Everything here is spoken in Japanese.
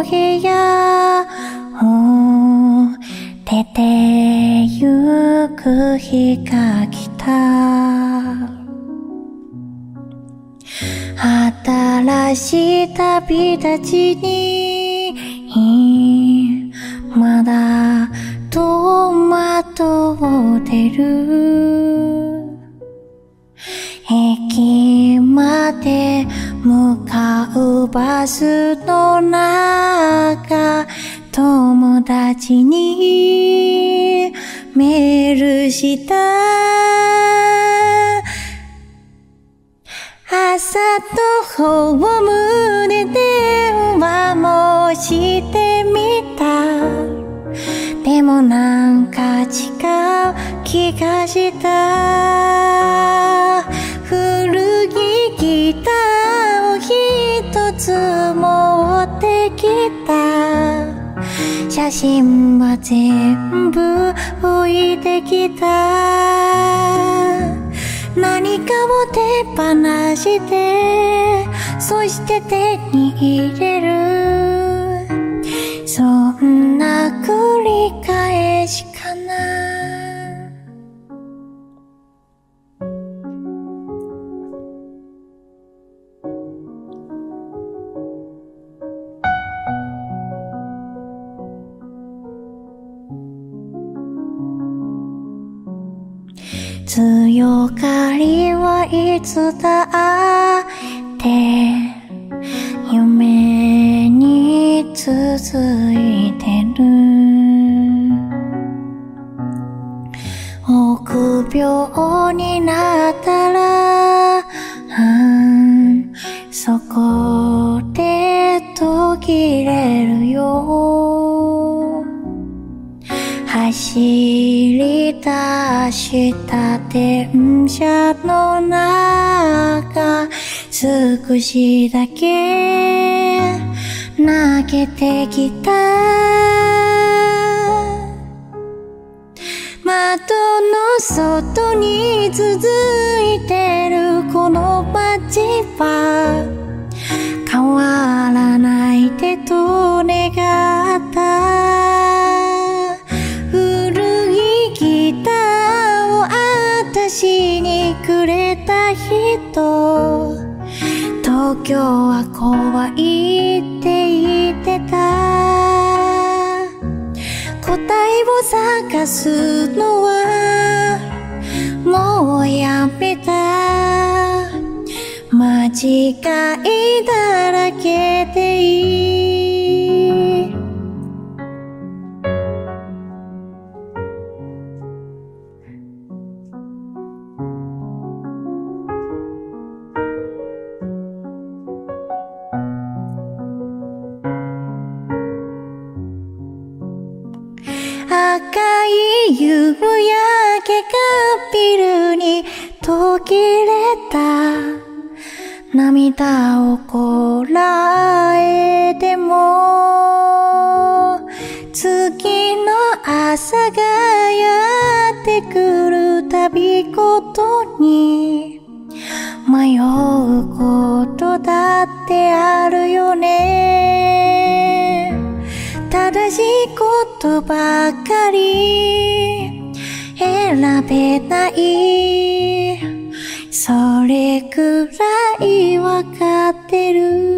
この部屋。を出てゆく日が来た。新しい旅立ちにまだ戸惑ってる。駅まで向かうバスの中友達にメールした。朝とホームで電話もしてみた。でもなんか違う気がした。持ってきた。写真は全部置いてきた。何かを手放してそして手に入れる。そんな繰り返強がりはいつだって夢に続いてる。臆病になったら、そこで途切れるよ。走出した電車の中少しだけ泣けてきた。窓の外に続いてるこの街は変わ東京は怖いって言ってた。答えを探すのはもうやめた。間違いだらけでい夕焼けがビルに途切れた。涙をこらえても次の朝がやってくるたびごとに迷うことだってあるよね。正しいことばかり。選べない。それくらいわかってる。